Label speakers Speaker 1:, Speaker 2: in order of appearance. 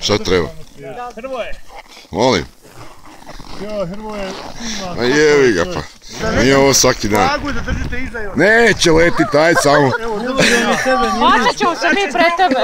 Speaker 1: Šta treba?
Speaker 2: Hrvoje.
Speaker 1: Molim.
Speaker 3: Jo, Hrvoje,
Speaker 1: A jevi ga pa. Nije ovo svaki dan. Neće leti taj samo.
Speaker 4: Mačat ćemo se mi pre tebe.